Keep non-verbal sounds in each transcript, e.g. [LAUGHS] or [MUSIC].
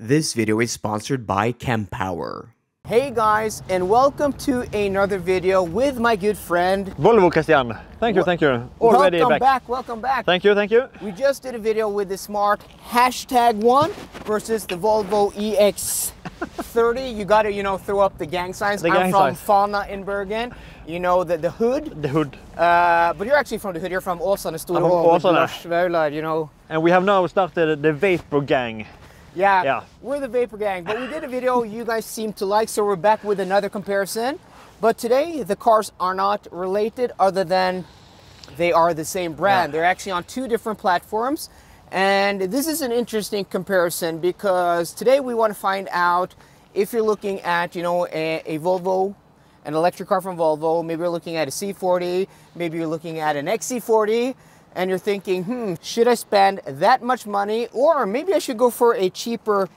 This video is sponsored by Kempower. Hey guys, and welcome to another video with my good friend. Volvo Kristian. Thank you, thank you. Already welcome back. back. Welcome back. Thank you, thank you. We just did a video with the smart hashtag one versus the Volvo EX30. you got to, you know, throw up the gang signs. The I'm gang from signs. Fana in Bergen. You know the the hood. The hood. Uh, but you're actually from the hood. You're from Åsane, I'm Store from Åsane. Vaular, you know. And we have now started the Vapor Gang. Yeah, Yeah. we're the Vapor Gang. But we did a video you guys seem to like, so we're back with another comparison. But today, the cars are not related other than they are the same brand. Yeah. They're actually on two different platforms. And this is an interesting comparison because today we want to find out if you're looking at, you know, a, a Volvo, an electric car from Volvo, maybe you're looking at a C40, maybe you're looking at an XC40, and you're thinking, hmm, should I spend that much money? Or maybe I should go for a cheaper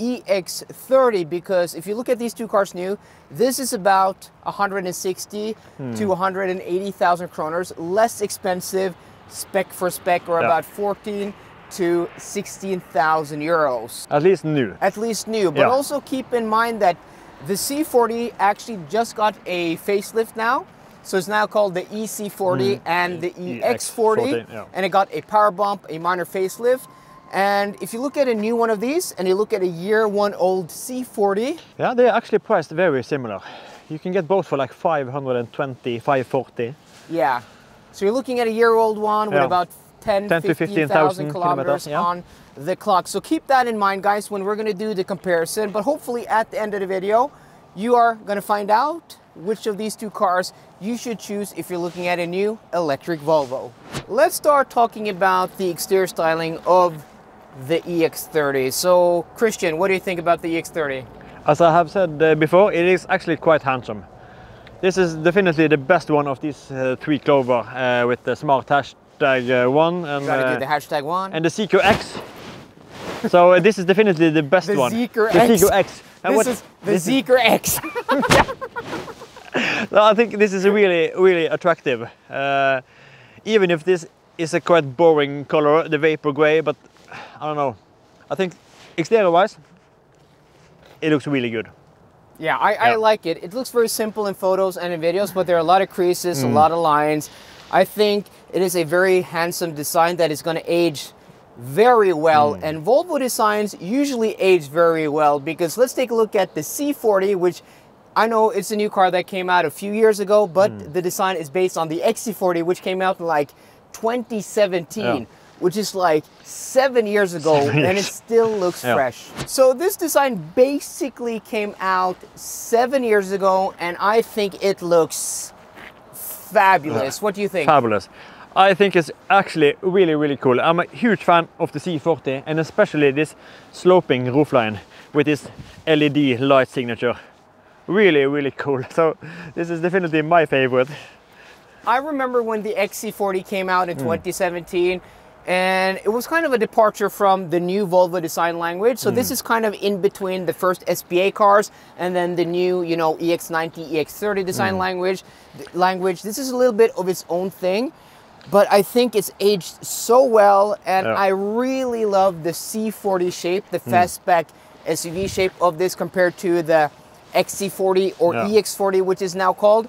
EX30 because if you look at these two cars new, this is about 160 to 180,000 kroners, less expensive spec for spec, or Yeah. about 14 to 16,000 euros. At least new. At least new, but Yeah. also keep in mind that the C40 actually just got a facelift now. So it's now called the EC40 mm-hmm. and the EX40, EX40, yeah. and it got a power bump, a minor facelift. And if you look at a new one of these and you look at a year one old C40, Yeah, they're actually priced very similar. You can get both for like 520, 540. yeah. So you're looking at a year old one with Yeah. about 10, 10 to 15,000 15,000 kilometers kilometers, yeah. on the clock. So keep that in mind, guys, when we're going to do the comparison. But hopefully at the end of the video, you are going to find out which of these two cars you should choose if you're looking at a new electric Volvo. Let's start talking about the exterior styling of the EX30. So, Kristian, what do you think about the E EX30? As I have said uh, before, it is actually quite handsome. This is definitely the best one of these uh, three Clover uh, with the smart hashtag uh, one and, Gotta uh, the hashtag one. and the Zeekr X. so uh, this is definitely the best The one. Zeekr the X. Zeekr X. And this what- is [LAUGHS] the this Zeekr X. [LAUGHS] No, I think this is really, really attractive. Uh, even if this is a quite boring color, the vapor gray, but I don't know. I think exterior-wise, it looks really good. Yeah, I, I like it. It looks very simple in photos and in videos, but there are a lot of creases, Mm. a lot of lines. I think it is a very handsome design that is going to age very well. Mm. And Volvo designs usually age very well because let's take a look at the C40, which I know it's a new car that came out a few years ago, but Mm. the design is based on the XC40, which came out in like 2017. Yeah. Which is like seven years ago, Seven and it still looks Yeah. fresh. So this design basically came out seven years ago, and I think it looks fabulous. What do you think? Fabulous. I think it's actually really, really cool. I'm a huge fan of the C40 and especially this sloping roofline with this LED light signature. Really, really cool. [LAUGHS] So this is definitely my favorite. I remember when the XC40 came out Hmm. in 2017, and it was kind of a departure from the new Volvo design language. So Hmm. this is kind of in between the first SPA cars and then the new, you know, E EX90, EX30 design Hmm. language. Language. This is a little bit of its own thing. But I think it's aged so well, and Yeah. I really love the C40 shape, Hmm. the fastback SUV shape of this compared to the XC40 or Yeah. EX40, which is now called.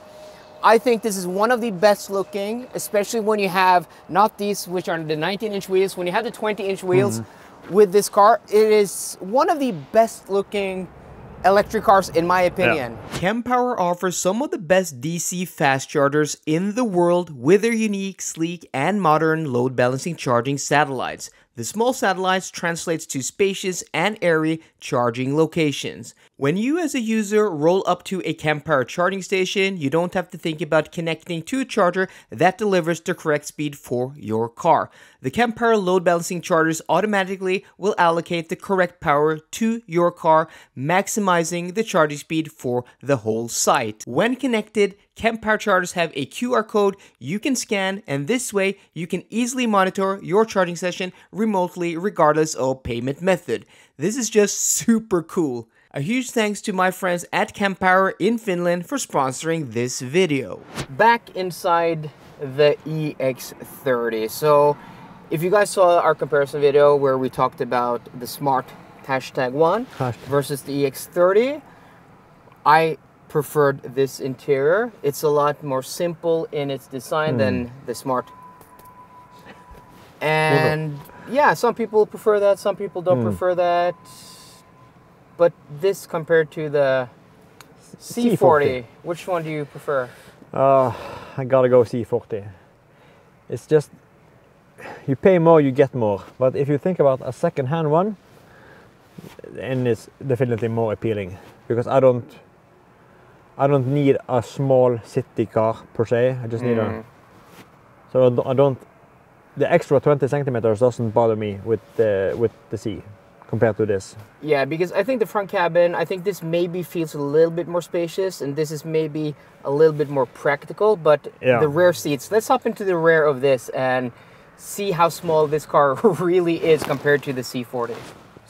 I think this is one of the best looking, especially when you have not these, which are the 19 inch wheels, when you have the 20 inch wheels mm-hmm. with this car, it is one of the best looking electric cars, in my opinion. Kempower offers some of the best DC fast chargers in the world with their unique, sleek, and modern load balancing charging satellites. The small satellites translates to spacious and airy charging locations. When you as a user roll up to a Kempower charging station, you don't have to think about connecting to a charger that delivers the correct speed for your car. The Kempower load balancing chargers automatically will allocate the correct power to your car, maximizing the charging speed for the whole site. When connected, Kempower chargers have a QR code you can scan, and this way you can easily monitor your charging session remotely regardless of payment method. This is just super cool. A huge thanks to my friends at Kempower in Finland for sponsoring this video. Back inside the EX30. So if you guys saw our comparison video where we talked about the smart hashtag one Hashtag. versus the EX30. I preferred this interior. It's a lot more simple in its design than the Smart. And yeah, some people prefer that, some people don't prefer that. But this compared to the C40, C40. which one do you prefer? Uh, I gotta go C40. It's just you pay more, you get more. But if you think about a second-hand one, and it's definitely more appealing because I don't, I don't need a small city car per se. I just need a. Mm. So I don't- I don't. The extra 20 centimeters doesn't bother me with the with the C compared to this. Yeah, because I think the front cabin, I think this maybe feels a little bit more spacious, and this is maybe a little bit more practical. But Yeah. the rear seats, let's hop into the rear of this and see how small this car [LAUGHS] really is compared to the C40.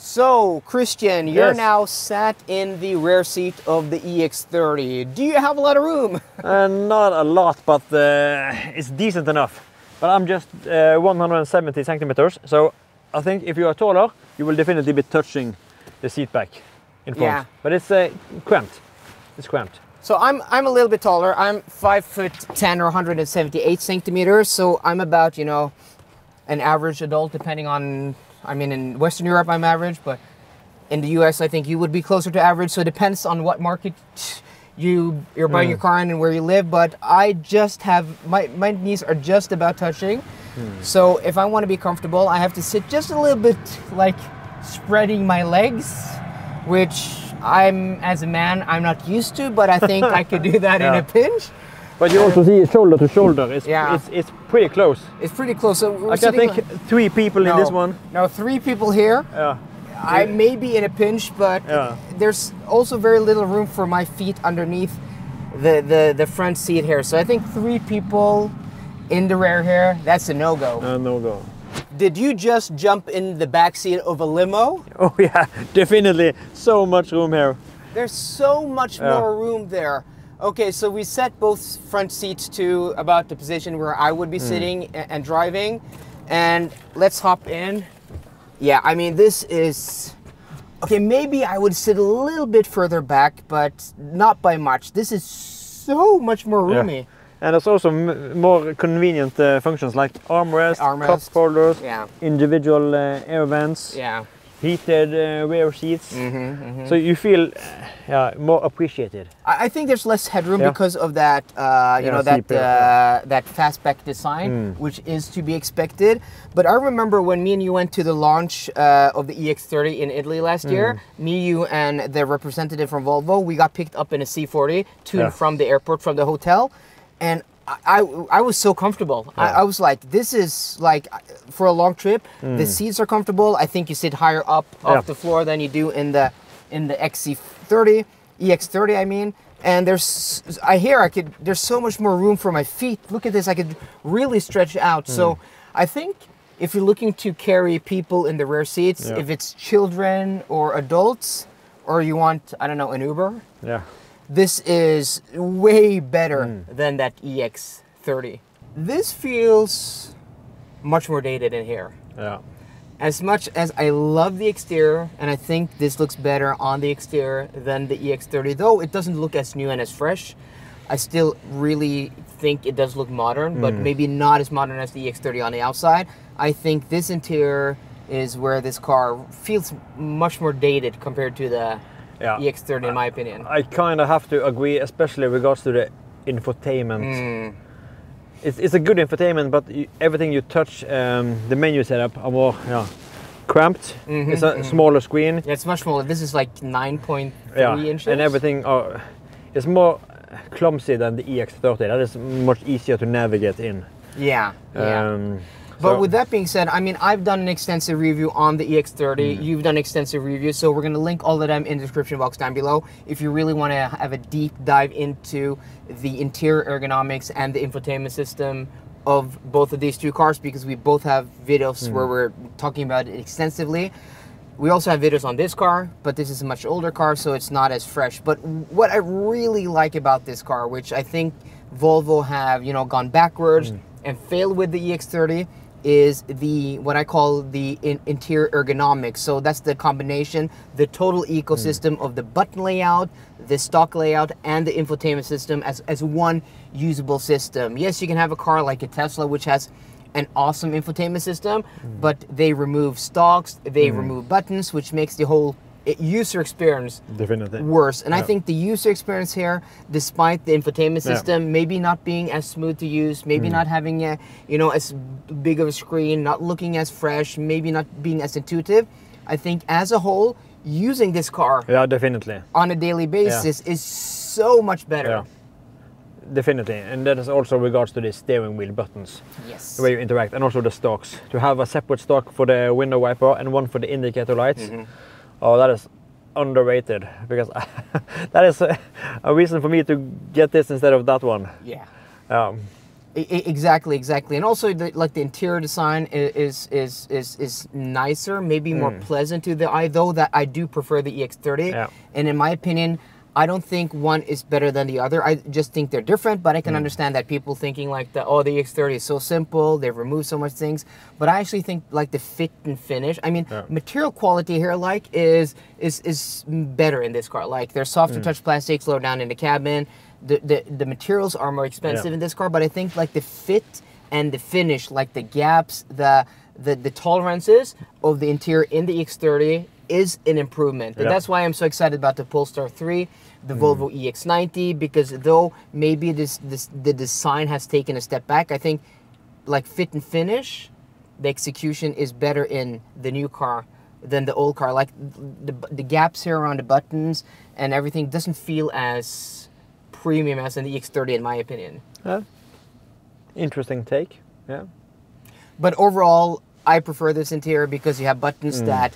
So, Kristian, you're Yes. now sat in the rear seat of the EX30. Do you have a lot of room? [LAUGHS] Uh, not a lot, but uh, it's decent enough. But I'm just uh, 170 centimeters, so I think if you are taller, you will definitely be touching the seat back in front. Yeah. But it's uh, cramped. It's cramped. So I'm I'm a little bit taller. I'm five foot ten or 178 centimeters. So I'm about you know an average adult, depending on. I mean, in Western Europe I'm average, but in the U.S. I think you would be closer to average. So it depends on what market you you're buying your hmm. car in and where you live. But I just have my my knees are just about touching. Hmm. So if I want to be comfortable, I have to sit just a little bit like spreading my legs, which I'm as a man I'm not used to, but I think I could do that in a [LAUGHS] pinch. But you also see shoulder to shoulder. It's, Yeah. it's, it's pretty close. It's pretty close. So I can think three people in this No. one. Now three people here. Yeah. I may be in a pinch, but Yeah. there's also very little room for my feet underneath the, the, the front seat here. So I think three people in the rear here, that's a no-go. Uh, no go. Did you just jump in the back seat of a limo? Oh [LAUGHS] yeah, definitely. So much room here. There's so much Yeah. more room there. Okay, so we set both front seats to about the position where I would be Hmm. sitting and driving. And let's hop in. Yeah, I mean, this is. Okay, maybe I would sit a little bit further back, but not by much. This is so much more Yeah. roomy. And there's also m- more convenient uh, functions like armrest, cup Armrest. holders, Yeah, individual uh, air vents, yeah. heated uh, rear seats. Mm-hmm, So you feel uh, yeah, more appreciated. I I think there's less headroom Yeah. because of that, uh, you Yeah, know, that uh, that fastback design, Mm. which is to be expected. But I remember when me and you went to the launch uh, of the EX30 in Italy last year. Mm. Me, you, and the representative from Volvo, we got picked up in a C40 to and from the airport, from the hotel, and. I, I, I was so comfortable. I. I was like, this is like for a long trip. The seats are comfortable. I think you sit higher up Mm. Off the floor than you do in the in the XC30, EX30. I mean, and there's I hear I could. There's so much more room for my feet. Look at this. I could really stretch out. Mm. So I think if you're looking to carry people in the rear seats, Yeah. if it's children or adults, or you want I don't know an Uber, Yeah. this is way better Hmm. than that EX30. This feels much more dated in here. Yeah. As much as I love the exterior, and I think this looks better on the exterior than the EX30, though it doesn't look as new and as fresh, I still really think it does look modern, but Hmm. maybe not as modern as the EX30 on the outside. I think this interior is where this car feels much more dated compared to the Yeah. EX30, in my opinion. I kind of have to agree, especially with regards to the infotainment. Mm. It's, it's a good infotainment, but you, everything you touch, um, the menu setup are more yeah, cramped. Mm-hmm, It's a smaller screen. Yeah, it's much smaller. This is like 9.3 Yeah, inches. and everything are, is more clumsy than the EX30. That is much easier to navigate in. Yeah, yeah. But so- with that being said, I mean, I've done an extensive review on the EX30. Mm. You've done extensive reviews, so we're going to link all of them in the description box down below. If you really want to have a deep dive into the interior ergonomics and the infotainment system of both of these two cars, because we both have videos Mm. where we're talking about it extensively. We also have videos on this car, but this is a much older car, so it's not as fresh. But what I really like about this car, which I think Volvo have, you know, gone backwards Mm. and failed with the EX30, is the what I call the in, interior ergonomics. So that's the combination, the total ecosystem of the button layout, the stalk layout, and the infotainment system as, as one usable system. Yes, you can have a car like a Tesla, which has an awesome infotainment system, hmm. but they remove stalks, they hmm. remove buttons, which makes the whole i- user experience Definitely. worse. And I think the user experience here, despite the infotainment Yeah. system, maybe not being as smooth to use, maybe not having a, you know, as big of a screen, not looking as fresh, maybe not being as intuitive, I think as a whole, using this car Yeah, definitely. on a daily basis is so much better. Yeah. Definitely. And that is also regards to the steering wheel buttons. Yes. the way you interact, and also the stalks. To have a separate stalk for the window wiper and one for the indicator lights. Mm-hmm. Oh, that is underrated because [LAUGHS] that is a, a reason for me to get this instead of that one. Yeah. Um, exactly, exactly, and also the, like the interior design is is is is nicer, maybe more pleasant to the eye. Though that I do prefer the EX30, Yeah. and in my opinion, I don't think one is better than the other. I just think they're different. But I can hmm. understand that people thinking like the oh the EX30 is so simple, they've removed so much things. But I actually think like the fit and finish. I mean, Yeah. material quality here like is is is better in this car. Like there's softer hmm. touch plastics lower down in the cabin. The, the the materials are more expensive Yeah. in this car, but I think like the fit and the finish, like the gaps, the the, the tolerances of the interior in the X30 is an improvement. And Yeah. that's why I'm so excited about the Polestar 3, the Volvo EX90, because though maybe this, this the design has taken a step back, I think like fit and finish, the execution is better in the new car than the old car. Like the, the gaps here around the buttons and everything doesn't feel as premium as in the EX30 in my opinion. yeah. Interesting take. Yeah. But overall, I prefer this interior because you have buttons Mm. that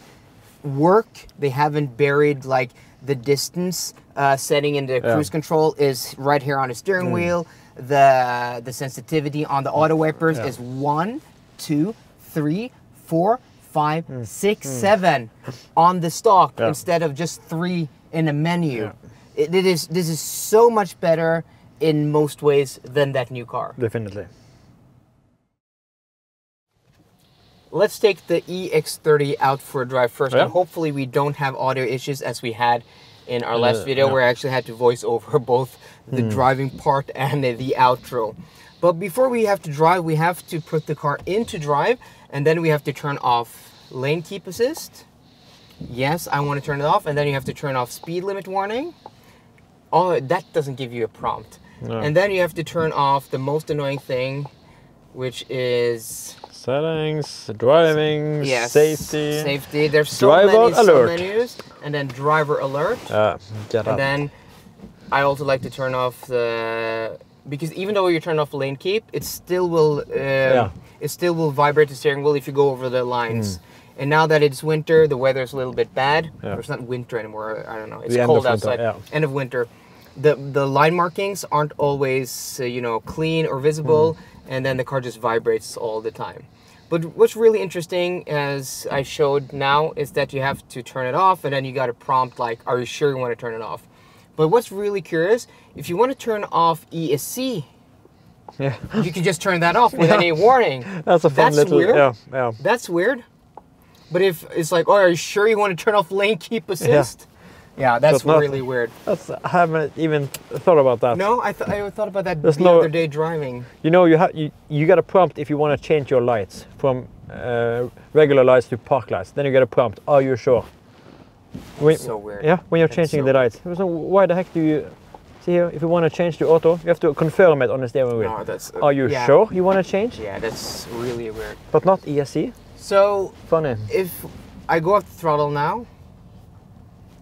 work. They haven't buried like the distance uh, setting in the Yeah. Mm. cruise control is right here on the steering wheel. The the sensitivity on the auto wipers Yeah. is one, two, three, four, five, six, seven on the stalk Mm. Yeah. instead of just three in a menu. It, it is this is so much better in most ways than that new car. Definitely. Let's take the EX30 out for a drive first, Yeah. and hopefully we don't have audio issues as we had in our last video, yeah. Where I actually had to voice over [LAUGHS] both the hmm. driving part and the outro. But before we have to drive, we have to put the car into drive, and then we have to turn off lane keep assist. Yes, I want to turn it off, and then you have to turn off speed limit warning. Oh, that doesn't give you a prompt. No. And then you have to turn off the most annoying thing, which is Settings, driving, Yes. safety. Safety. There's so Driver many alert. sub-menus, and then driver alert, Uh, get and up. then I also like to turn off the because even though you turn off lane keep, it still will um, it still will vibrate the steering wheel if you go over the lines. And now that it's winter, the weather is a little bit bad. Yeah. Or it's not winter anymore. I don't know. It's The cold of winter, outside. yeah. End of winter. The the line markings aren't always uh, you know clean or visible, Hmm. And then the car just vibrates all the time. But what's really interesting, as I showed now, is that you have to turn it off, and then you got a prompt like, "Are you sure you want to turn it off?" But what's really curious, if you want to turn off ESC, Yeah. [LAUGHS] you can just turn that off with without any warning. [LAUGHS] That's a fun That's little. weird. Yeah, yeah. That's weird. But if it's like, oh, are you sure you want to turn off lane keep assist? Yeah, that's But not- really weird. That's, I haven't even thought about that. No, I, th- I thought about that There's the no- other day driving. You know, you have you, you get a prompt if you want to change your lights from uh, regular lights to park lights. Then you get a prompt. Are you sure? When, So weird. Yeah, when you're That's changing so the lights. So why the heck do you see here? If you want to change to auto, you have to confirm it on the steering wheel. No, that's. uh, Are you yeah. sure you want to change? Yeah, that's really weird. But not ESC. So Funny. if I go off the throttle now,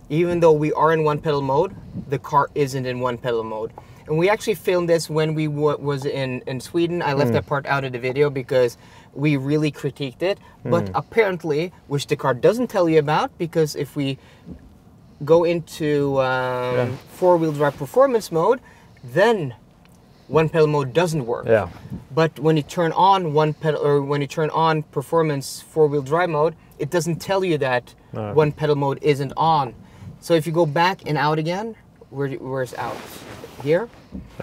even though we are in one pedal mode, the car isn't in one pedal mode. And we actually filmed this when we wa was in, in Sweden. I left that part out of the video because we really critiqued it. But apparently, which the car doesn't tell you about, because if we go into um, Yeah. four-wheel drive performance mode, then one pedal mode doesn't work. Yeah. But when you turn on one pedal or when you turn on performance four-wheel drive mode, it doesn't tell you that No. one pedal mode isn't on. So if you go back and out again, where where's out? Here.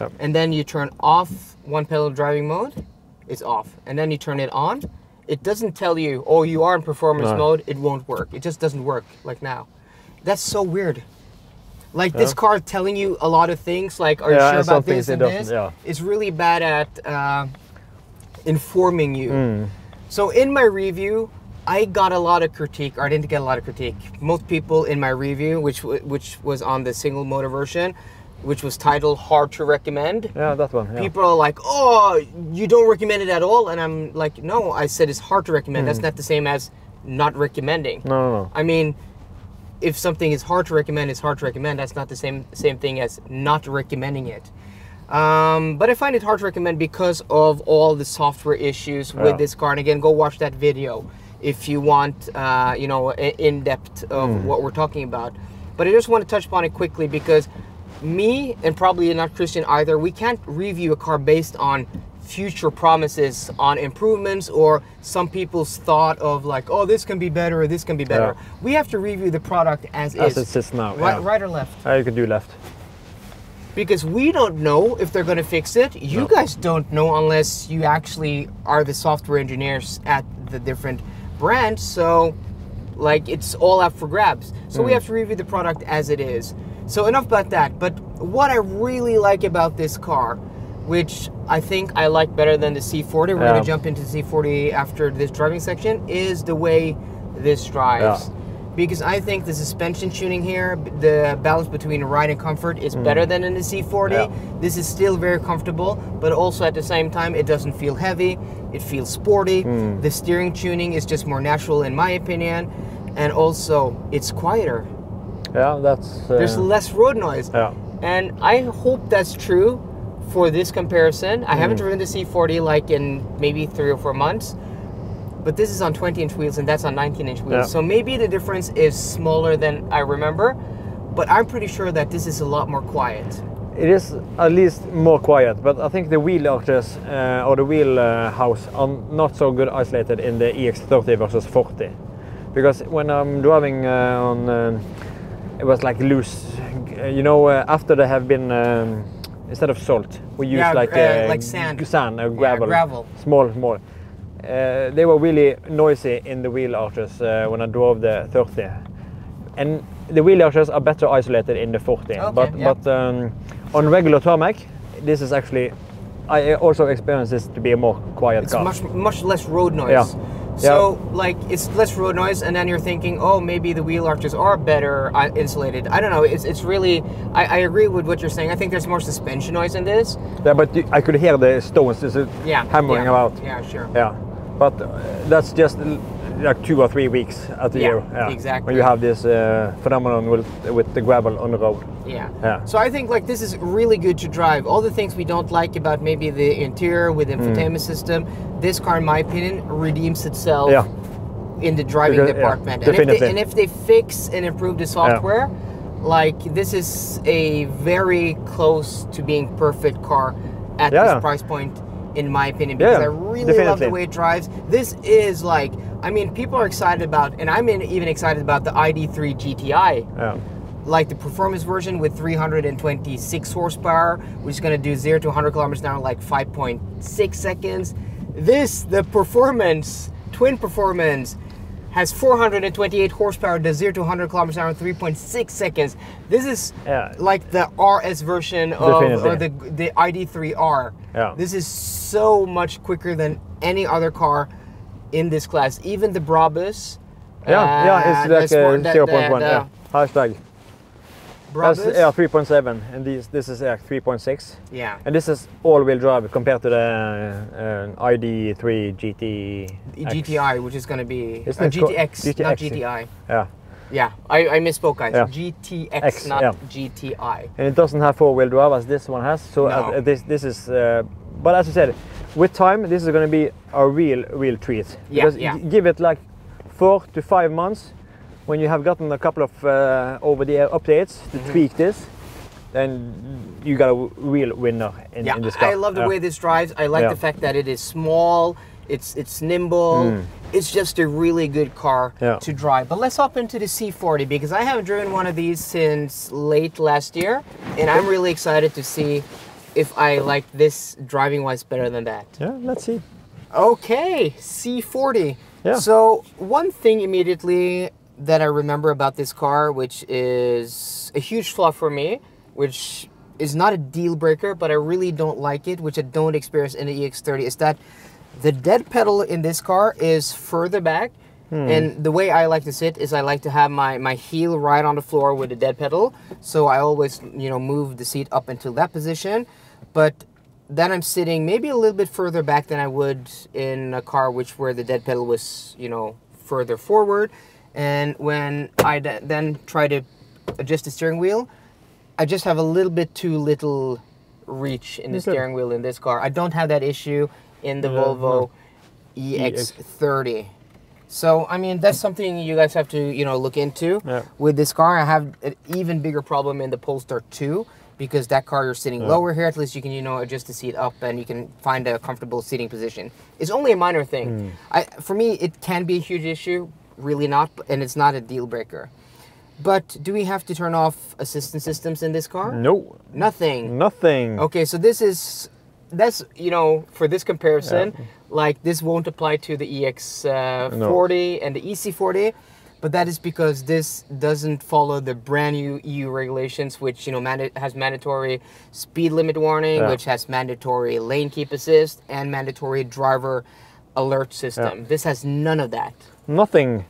Yep. And then you turn off one pedal driving mode, it's off. And then you turn it on, it doesn't tell you, oh, you are in performance No. mode, it won't work. It just doesn't work like now. That's so weird. Like this car telling you a lot of things, like, are you sure about this and this? yeah. It's really bad at uh, informing you. Mm. So in my review, I got a lot of critique, or I didn't get a lot of critique. Most people in my review, which which was on the single motor version, which was titled "Hard to Recommend," Yeah, that one. Yeah. people are like, "Oh, you don't recommend it at all," and I'm like, "No, I said it's hard to recommend. That's not the same as not recommending." Hmm. No, no, no. I mean, if something is hard to recommend, it's hard to recommend. That's not the same same thing as not recommending it. Um, but I find it hard to recommend because of all the software issues with Yeah. this car. And again, go watch that video if you want, uh, you know, in depth of Hmm. what we're talking about. But I just want to touch upon it quickly because me and probably not Kristian either, we can't review a car based on future promises on improvements or some people's thought of like, oh, this can be better or this can be better. Yeah. We have to review the product as, As is. it sits now. Right, yeah. right or left? Uh, you could do left. because we don't know if they're going to fix it. You No. guys don't know unless you actually are the software engineers at the different brands. So, like, it's all up for grabs. So, we hmm. have to review the product as it is. So, enough about that. But what I really like about this car, which I think I like better than the C40, we're gonna jump into C40 after this driving section, is the way this drives Yeah. Because I think the suspension tuning here, the balance between ride and comfort is better than in the C40. Mm. Yeah. This is still very comfortable, but also at the same time, it doesn't feel heavy. It feels sporty. Mm. The steering tuning is just more natural, in my opinion, and also it's quieter. Yeah, that's. Uh, There's less road noise, Yeah. and I hope that's true for this comparison. I Mm. haven't driven the C40 like in maybe three or four months. But this is on 20 inch wheels and that's on 19 inch wheels. Yeah. So maybe the difference is smaller than I remember, but I'm pretty sure that this is a lot more quiet. It is at least more quiet, but I think the wheel arches uh, or the wheel uh, house are not so good isolated in the EX30 versus 40. Because when I'm driving uh, on, um, it was like loose. Uh, You know, uh, after they have been um, instead of salt, we use Yeah, like uh, uh, like sand. sand or gravel, gravel. small, small. Uh, they were really noisy in the wheel arches uh, when I drove the 30 and the wheel arches are better isolated in the 40 Okay, but yeah. but um, on regular tarmac this is actually i also experience this to be a more quiet It's car much much less road noise. Yeah. So like it's less road noise, and then you're thinking, oh, maybe the wheel arches are better insulated. I don't know. It's it's really. I, I agree with what you're saying. I think there's more suspension noise in this. yeah, but you- i could hear the stones just uh, Yeah. hammering yeah, about Yeah, sure. yeah but uh, that's just uh, like two or three weeks at the Yeah, year exactly. when you have this uh, phenomenon with, with the gravel on the road Yeah. Yeah. So I think like this is really good to drive. All the things we don't like about maybe the interior with Mm. infotainment system, this car, in my opinion, redeems itself yeah in the driving Because- yeah, department. and, if they, and if they fix and improve the software, like this is a very close to being perfect car at Yeah. this price point. In my opinion, because Yeah, I really love the way it drives. This is like, I mean, people are excited about, and I'm even excited about the ID3 GTI yeah like the performance version with 326 horsepower, which is going to do 0 to 100 kilometers an hour in like 5.6 seconds. This, the performance, twin performance, has 428 horsepower, does 0 to 100 kilometers an hour in 3.6 seconds. This is Yeah. like the RS version of or the, the ID3R. Yeah. This is so much quicker than any other car in this class, even the Brabus. yeah yeah uh, it's like smart- uh, 0.1 the- yeah hashtag Brabus. That's yeah, 3.7, and this this is yeah, 3.6, yeah. and this is all-wheel drive compared to the uh, ID3 GT. GTI, which is going to be uh, called- GTX, not GTI. Yeah, Yeah, I, I misspoke, guys. Yeah. GTX, X, not yeah. GTI. and it doesn't have four-wheel drive as this one has. So No. uh, this this is, uh, but as I said, with time this is going to be a real real treat. Yeah, Because yeah. give it like four to five months, when you have gotten a couple of uh, over-the-air updates to Mm-hmm. tweak this, then you got a real winner in, Yeah, in this car. I love the way this drives. I like Yeah. the fact that it is small. It's it's nimble. It's just a really good car Mm. Yeah. to drive. But let's hop into the C40 because I haven't driven one of these since late last year, and I'm really excited to see if I like this driving wise better than that. Yeah, let's see. Okay, C40. Yeah. So one thing immediately that I remember about this car, which is a huge flaw for me, which is not a deal breaker, but I really don't like it, which I don't experience in the EX30, is that the dead pedal in this car is further back. Hmm. And the way I like to sit is I like to have my, my heel right on the floor with the dead pedal. So I always, you know, move the seat up until that position. But then I'm sitting maybe a little bit further back than I would in a car which where the dead pedal was, you know, further forward. And when I d- then try to adjust the steering wheel, I just have a little bit too little reach in the Okay. steering wheel in this car. I don't have that issue in the Yeah, Volvo EX30. So I mean that's something you guys have to you know look into. Yeah. With this car, I have an even bigger problem in the Polestar 2 because that car you're sitting lower here. At least you can you know adjust the seat up and you can find a comfortable seating position. It's only a minor thing. Hmm. I for me it can be a huge issue, really not, and it's not a deal breaker. But do we have to turn off assistance systems in this car? No, Nothing. nothing. Okay, so this is that's you know for this comparison, like this won't apply to the EX40 uh, No. and the EC40, but that is because this doesn't follow the brand new EU regulations, which you know manda- has mandatory speed limit warning, Yeah. which has mandatory lane keep assist and mandatory driver alert system. This has none of that. Nothing.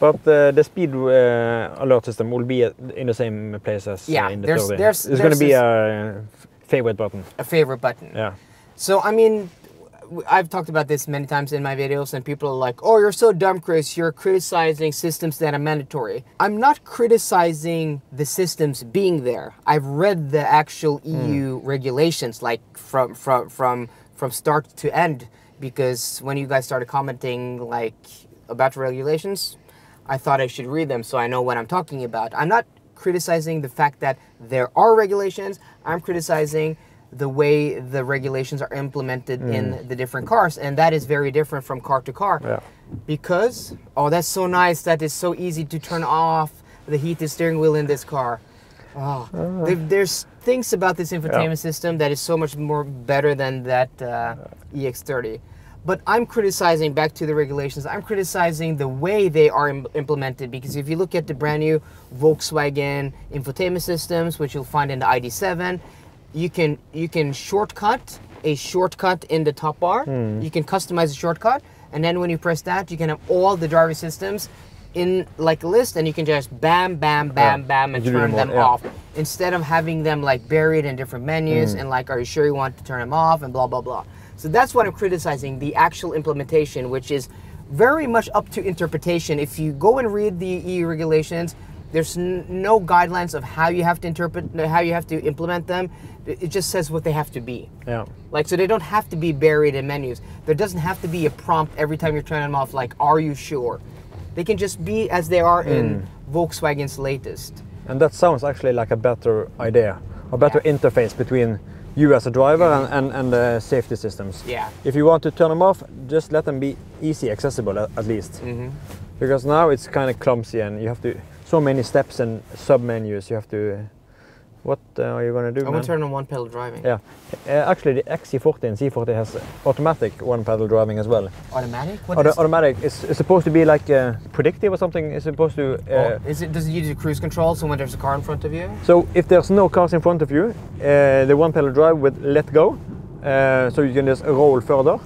But uh, the speed uh, alert system will be in the same place as uh, Yeah, in the there's- 30. there's- it's going to be a favorite button. A favorite button. Yeah. So I mean, I've talked about this many times in my videos, and people are like, "Oh, you're so dumb, Kris. You're criticizing systems that are mandatory." I'm not criticizing the systems being there. I've read the actual EU regulations, like from from from from start to end, because when you guys started commenting like about regulations, I thought I should read them so I know what I'm talking about. I'm not criticizing the fact that there are regulations. I'm criticizing the way the regulations are implemented in mm. the different cars, and that is very different from car to car. Yeah. Because oh, that's so nice that it's so easy to turn off the heated steering wheel in this car. Oh, there- there's things about this infotainment system that is so much more better than that uh, EX30. But I'm criticizing back to the regulations. I'm criticizing the way they are Im- implemented because if you look at the brand new Volkswagen infotainment systems, which you'll find in the ID7, you can you can shortcut a shortcut in the top bar. You can customize a shortcut, and then when you press that, you can have all the driver systems in like a list, and you can just bam, bam, bam, Yeah, bam, and you turn them yeah. off instead of having them like buried in different menus and like, are you sure you want to turn them off and blah blah blah. So that's what I'm criticizing the actual implementation, which is very much up to interpretation. If you go and read the EU regulations, there's n- no guidelines of how you have to interpret, how you have to implement them. It just says what they have to be. Yeah. Like, so they don't have to be buried in menus. There doesn't have to be a prompt every time you're turning them off, like, are you sure? They can just be as they are in hmm. Volkswagen's latest. And that sounds actually like a better idea, a better Yeah. interface between you as a driver and, and, and the safety systems. Yeah. If you want to turn them off, just let them be easy accessible at, at least. Mm-hmm. Because now it's kind of clumsy and you have to, so many steps and sub menus you have to, what uh, are you going to do? I'm gonna turn on one pedal driving. Yeah, uh, actually the XC40 and C40 has automatic one pedal driving as well. Automatic? What Auto- is- automatic is, is supposed to be like uh, predictive or something. It's supposed to. Uh, oh, is it, does it use the cruise control so when there's a car in front of you? So if there's no cars in front of you, uh, the one pedal drive would let go, uh, so you can just roll further.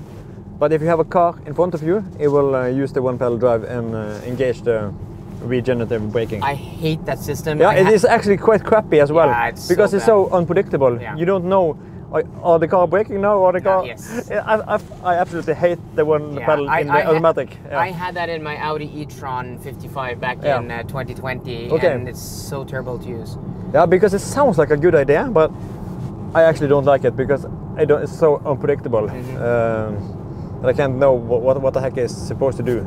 But if you have a car in front of you, it will uh, use the one pedal drive and uh, engage the regenerative braking. I hate that system. yeah, I it is actually quite crappy as well Yeah, it's so because it's so unpredictable. Yeah. You don't know. Are, are the car braking now or the car? yes. [LAUGHS] I, I, I absolutely hate the one Yeah, pedal I- in the I automatic. Yeah. I had that in my Audi e-tron 55 back Yeah. in uh, 2020, Okay. and it's so terrible to use. Yeah, because it sounds like a good idea, but I actually don't like it because I don't, it's so unpredictable. Mm-hmm. Um, that I can't know what, what, what the heck it's supposed to do.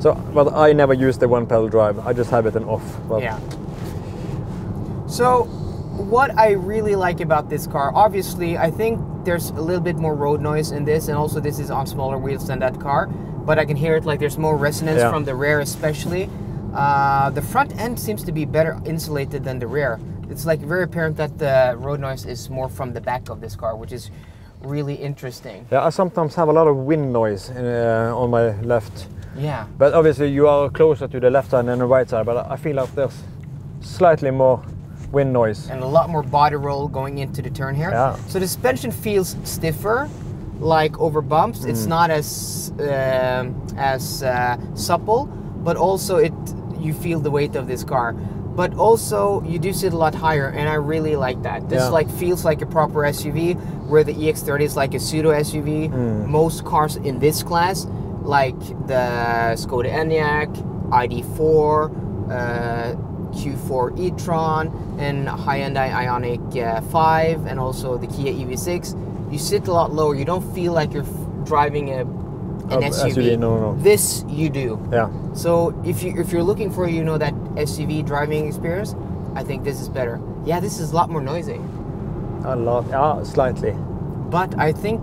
So, but I never use the one pedal drive. I just have it on off. But Yeah. So, what I really like about this car, obviously, I think there's a little bit more road noise in this, and also this is on smaller wheels than that car. But I can hear it like there's more resonance Yeah. from the rear, especially. Uh, the front end seems to be better insulated than the rear. It's like very apparent that the road noise is more from the back of this car, which is really interesting. Yeah, I sometimes have a lot of wind noise in, uh, on my left. Yeah. But obviously you are closer to the left side than the right side, but I feel like there's slightly more wind noise. and a lot more body roll going into the turn here. Yeah. So the suspension feels stiffer, like over bumps. It's not as um, as uh, supple, but also it you feel the weight of this car. But also you do sit a lot higher, and I really like that. This Yeah. like feels like a proper SUV, where the EX30 is like a pseudo SUV. Most cars in this class, like the Skoda Enyaq, ID4. Uh, Q4 e-tron and Hyundai Ioniq uh, 5 and also the Kia EV6 you sit a lot lower you don't feel like you're driving a an Uh, SUV. SUV, no, no. this you do Yeah. so if you if you're looking for you know that SUV driving experience I think this is better yeah this is a lot more noisy A lot. Yeah, slightly. but I think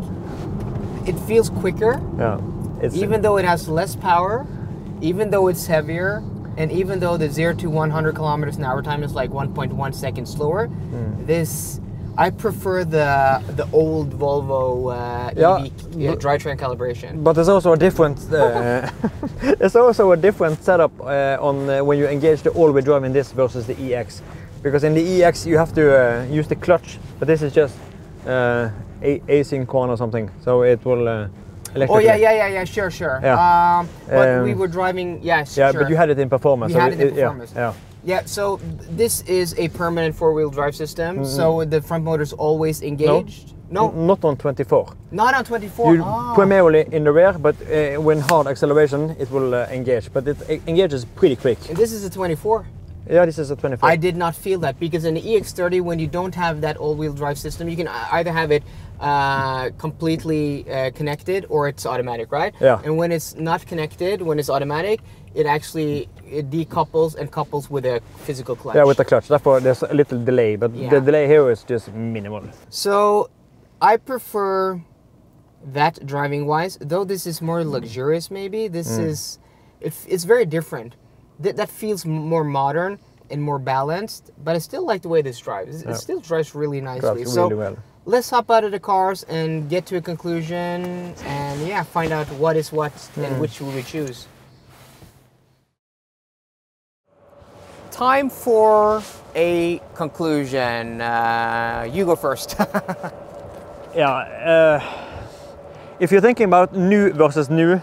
it feels quicker Yeah. It's even though it has less power, even though it's heavier, and even though the 0 to 100 kilometers an hour time is like 1.1 seconds slower, Hmm. this I prefer the the old Volvo uh, Yeah, EV drivetrain calibration. But there's also a different. Uh, [LAUGHS] there's also a different setup uh, on uh, when you engage the all-wheel drive in this versus the EX, because in the EX you have to uh, use the clutch, but this is just uh, a- asynchron or something, so it will. Uh, Oh yeah, yeah, yeah, yeah, sure, sure. Yeah. Um, but Um, we were driving, yes, Yeah, sure. but you had it in performance. We so had it in performance. Yeah, Yeah, so this is a permanent four-wheel drive system. Mm-hmm. So the front motor's always engaged. No, N- not on 24. not on 24. You Ah. primarily in the rear, but uh, when hard acceleration, it will uh, engage. But it engages pretty quick. And this is a 24. Yeah, this is a 24. I did not feel that because in the EX30, when you don't have that all-wheel drive system, you can either have it uh, completely uh, connected or it's automatic, right? Yeah. And when it's not connected, when it's automatic, it actually it decouples and couples with a physical clutch. Yeah, with the clutch. Therefore, there's a little delay, but Yeah. the delay here is just minimal. So I prefer that driving wise, though this is more luxurious maybe. This Mm. is it, it's very different. That that feels more modern and more balanced, but I still like the way this drives. It, Yeah. still drives really nicely. Drives so really well. let's hop out of the cars and get to a conclusion and yeah, find out what is what Mm. and which will we choose. Time for a conclusion. Uh, you go first. [LAUGHS] Yeah, uh, if you're thinking about new versus new,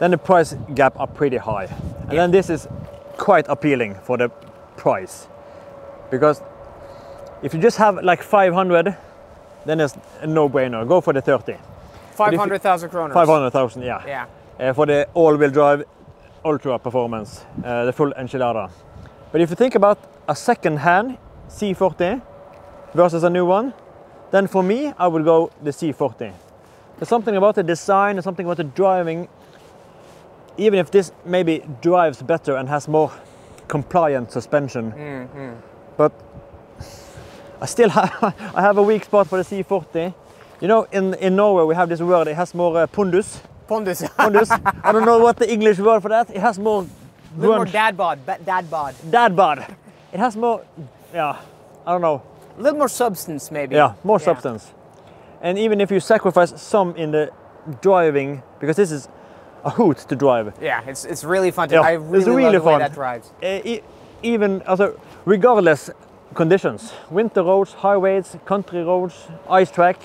then the price gap are pretty high. And Yeah. then this is quite appealing for the price. Because if you just have like 500, then it's a no-brainer. Go for the 30. 500,000 kroners. 500,000, yeah. Yeah. uh, for the all-wheel drive ultra performance, uh, the full enchilada. But if you think about a second-hand C40 versus a new one, then for me I would go the C40. There's something about the design, there's something about the driving. Even if this maybe drives better and has more compliant suspension, but I still [LAUGHS] have I have a weak spot for the C40. You know, in, in Norway we have this word. It has more uh, pondus. Pondus. [LAUGHS] I don't know what the English word for that. It has more little more dad bod. Dad bod. dad bod. It has more. Yeah, I don't know. A little more substance, maybe. Yeah, more substance. And even if you sacrifice some in the driving, because this is a hoot to drive. Yeah, it's, it's really fun. To, Yeah, I it's really, really love the way fun. that drives. Uh, e- even also, regardless conditions, winter roads, highways, country roads, ice track,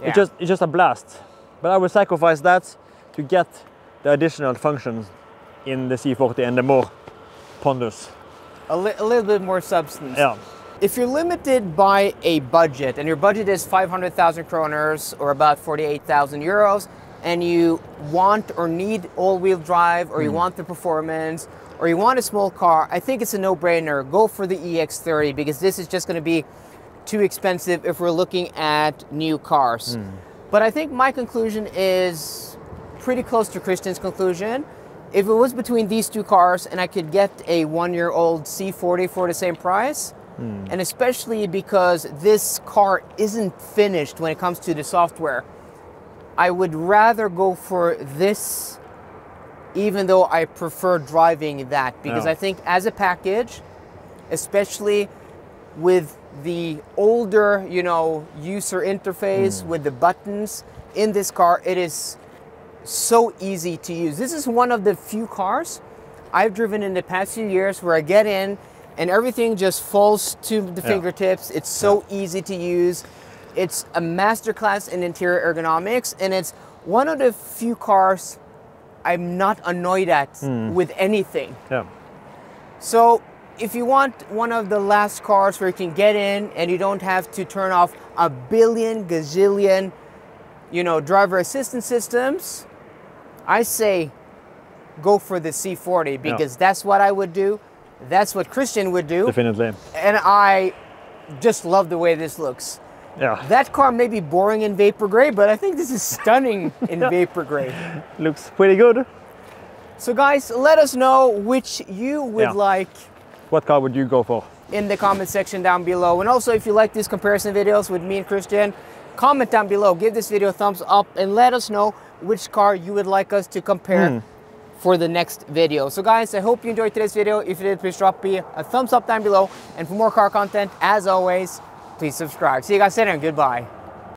Yeah. it's just it's just a blast. But I would sacrifice that to get the additional functions in the C40 and the more pondus. A, li- a little bit more substance. Yeah. If you're limited by a budget, and your budget is 500,000 kroners or about 48,000 euros, and you want or need all-wheel drive, or you hmm. want the performance, or you want a small car, I think it's a no-brainer. Go for the EX30 because this is just going to be too expensive if we're looking at new cars. Hmm. But I think my conclusion is pretty close to Kristian's conclusion. If it was between these two cars and I could get a one year old C40 for the same price, hmm. and especially because this car isn't finished when it comes to the software, I would rather go for this even though I prefer driving that because Yeah. I think as a package, especially with the older, you know, user interface hmm. with the buttons in this car. It is so easy to use. This is one of the few cars I've driven in the past few years where I get in and everything just falls to the Yeah. fingertips. It's so easy to use. It's a masterclass in interior ergonomics, and it's one of the few cars I'm not annoyed at hmm. with anything. Yeah. So, if you want one of the last cars where you can get in and you don't have to turn off a billion gazillion, you know, driver assistance systems, I say go for the C40 because that's what I would do. That's what Kristian would do. Definitely. And I just love the way this looks. Yeah. That car may be boring in vapor gray, but I think this is stunning [LAUGHS] in vapor gray. Looks pretty good. So, guys, let us know which you would Yeah. like What car would you go for? in the comment section down below. And also, if you like these comparison videos with me and Kristian, comment down below, give this video a thumbs up, and let us know which car you would like us to compare hmm. for the next video. So, guys, I hope you enjoyed today's video. If you did, please drop me a thumbs up down below. And for more car content, as always, please subscribe. See you guys later, and goodbye.